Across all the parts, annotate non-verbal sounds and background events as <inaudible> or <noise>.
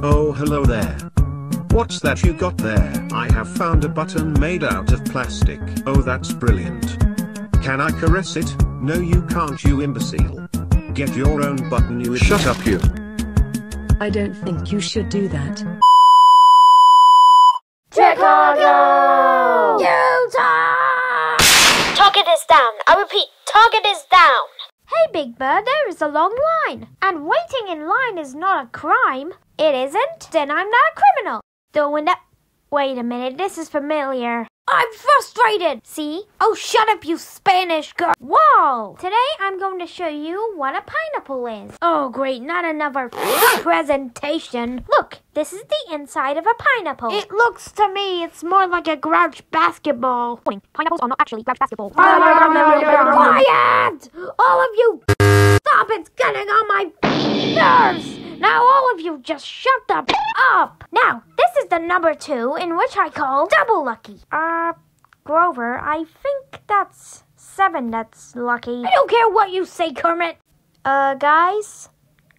Oh hello there. What's that you got there? I have found a button made out of plastic. Oh that's brilliant. Can I caress it? No you can't you imbecile. Get your own button you Shut up you. I don't think you should do that. Chicago! Utah! Target is down. I repeat, target is down. Hey, Big Bird, there is a long line. And waiting in line is not a crime. It isn't? Then I'm not a criminal. Though when that. Wait a minute, this is familiar. I'm frustrated! See? Oh, shut up, you Spanish girl! Whoa! Today I'm going to show you what a pineapple is. Oh, great, not another <laughs> presentation. Look, this is the inside of a pineapple. It looks to me, it's more like a grouch basketball. Pineapples are not actually grouch basketball. <laughs> Quiet! All of you, stop! It's getting on my nerves! Now all of you just shut the up! Now, this is the number two in which I call double lucky. Uh, Grover, I think that's seven that's lucky. I don't care what you say, Kermit! Uh, guys?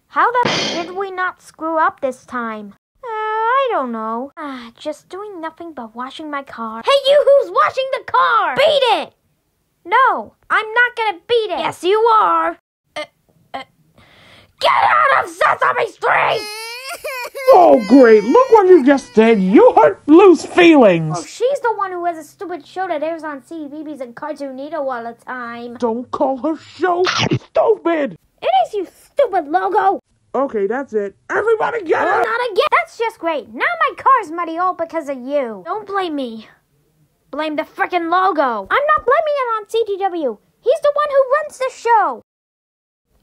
How the did we not screw up this time? Uh, I don't know. Ah, just doing nothing but washing my car. Hey, you who's washing the car? Beat it! No, I'm not gonna beat it. Yes, you are. Uh, uh, get out of Sesame Street! <laughs> Oh, great. Look what you just did. You hurt Blue's feelings. Oh, she's the one who has a stupid show that airs on CBeebies and Cartoon Cartoonito all the time. Don't call her show stupid. It is, you stupid logo. Okay, that's it. Everybody get Oh, up. not again. That's just great. Now my car's muddy all because of you. Don't blame me. Blame the frickin' logo. I'm not blaming it on CTW. He's the one who runs the show.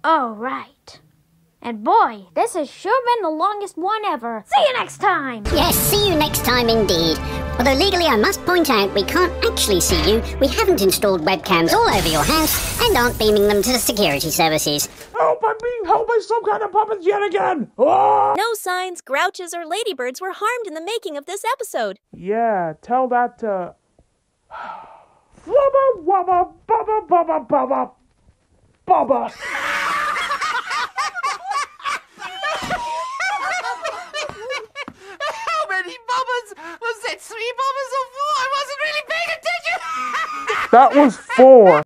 Oh, right. And boy, this has sure been the longest one ever. See you next time. Yes, see you next time indeed. Although legally I must point out we can't actually see you. We haven't installed webcams all over your house and aren't beaming them to the security services. Help, I'm being held by some kind of puppets yet again. Ah! No signs, grouches, or ladybirds were harmed in the making of this episode. Yeah, tell that to. Flubba wubba bubba bubba bubba bubba. How many bobbers? Was that three bobbers or four? I wasn't really paying attention. That was four.